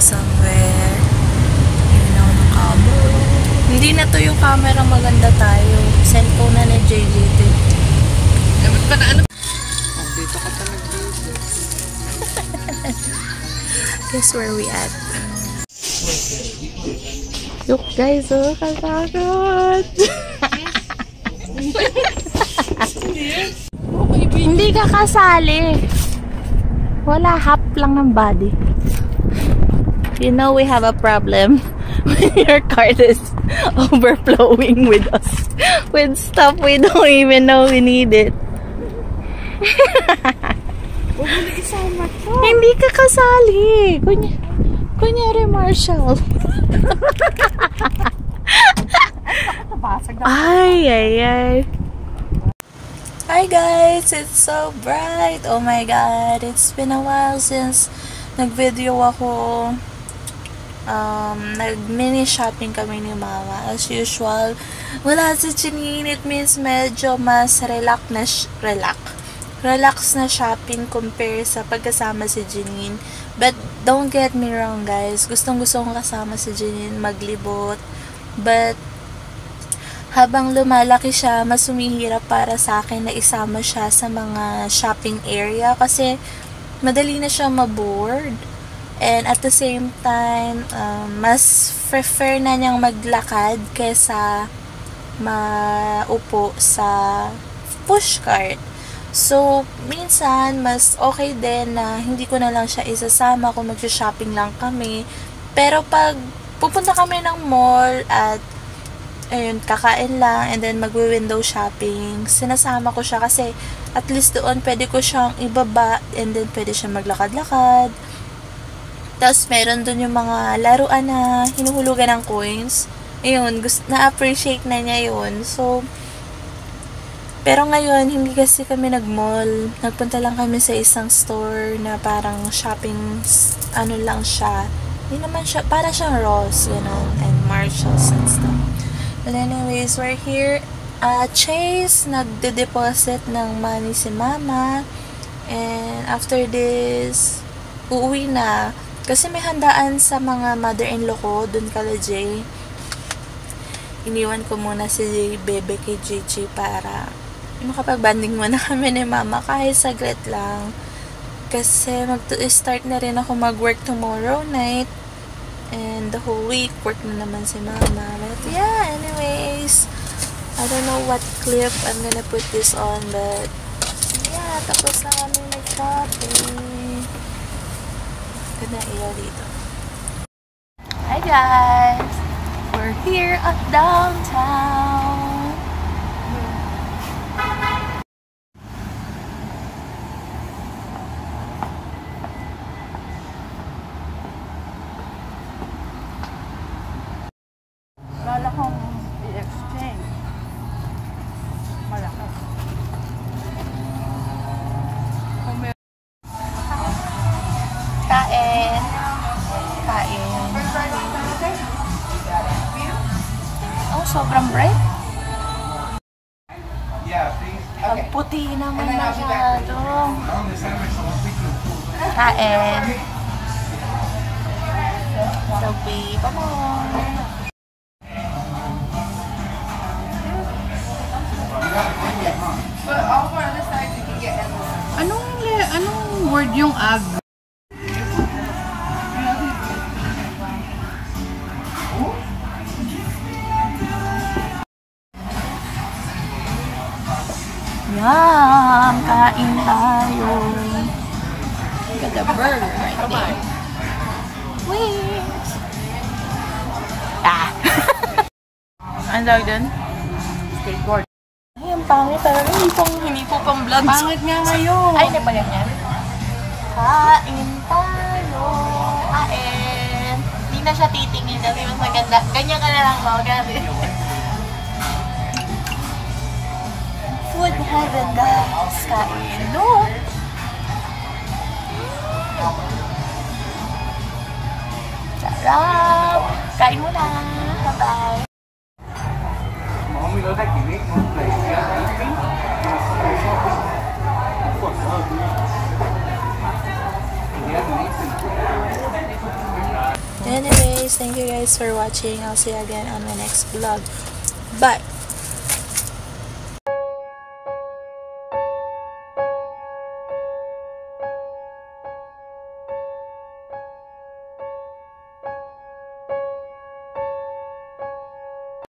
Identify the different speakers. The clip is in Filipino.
Speaker 1: somewhere. You know, nakabo. Hindi na to yung camera maganda tayo. Cellphone na ni JJ.
Speaker 2: Dapat pa na ano? Oh, dito ka pa nag-video.
Speaker 1: Guess where we at? Look guys, oh, kasagod! Hindi ka kasali. Wala, hap lang ng body. You know we have a problem when your cart is overflowing with us. With stuff we don't even know we need it. Hindi ka kasali. Kunya, kunyari Marshall. ay, ay, ay. Hi guys! It's so bright! Oh my god! It's been a while since nag-video ako. Um, nag-mini shopping kami ni mama. As usual, wala si Chinine. It means medyo mas relax na, relax. Relax na shopping compare sa pagkasama si Janine. But, don't get me wrong guys. Gustong gusto kong kasama si Janine maglibot. But, habang lumalaki siya, mas sumihirap para sa akin na isama siya sa mga shopping area kasi madali na siya maboard. And at the same time, um, mas prefer na niyang maglakad kaysa maupo sa pushcart. So, minsan, mas okay din na hindi ko na lang siya isasama kung mag-shopping lang kami. Pero pag pupunta kami ng mall at ayun, kakain lang and then magwi-window shopping. Sinasama ko siya kasi at least doon pwede ko siyang ibaba and then pwede siya maglakad-lakad. Tapos meron doon yung mga laruan na hinuhulugan ng coins. Ayun, na-appreciate na niya yun. So, pero ngayon, hindi kasi kami nag-mall. Nagpunta lang kami sa isang store na parang shopping, ano lang siya. Hindi naman siya, para siyang Ross, you know, and Marshalls and stuff. But anyways, we're here at Chase. Nagde-deposit ng money si mama. And after this, uuwi na. Kasi may handaan sa mga mother-in-law ko, dun kala Jay. Iniwan ko muna si Bebe kay JJ para makapag-banding muna kami ni mama kahit saglit lang. Kasi mag-start na rin ako mag-work tomorrow night. And the whole week, work na naman si mama. But yeah, anyways, I don't know what clip I'm gonna put this on, but yeah, tapos na kami nag-shopping. Ganda ilaw dito. Hi guys! We're here at downtown. Sobrang bright. Ang puti naman masyado. Kain. Sabi, come on.
Speaker 2: Anong, le- anong word yung ag?
Speaker 1: Yum! Kain tayo. Got the burger right there. Wings! Ah! Ano tawag dun? Skateboard. Ay, ang pangit talaga. Hindi pang, hindi po pang vlogs. Pangit nga ngayon. Ay, hindi pa ganyan. Kain tayo. Kain. Hindi na siya titingin kasi mas maganda. Ganyan ka na lang mo. Gabi. Heaven, guys. Kain. No. Sarap. Kain mo na. Bye-bye. Anyways, thank you guys for watching. I'll see you again on my next vlog. Bye!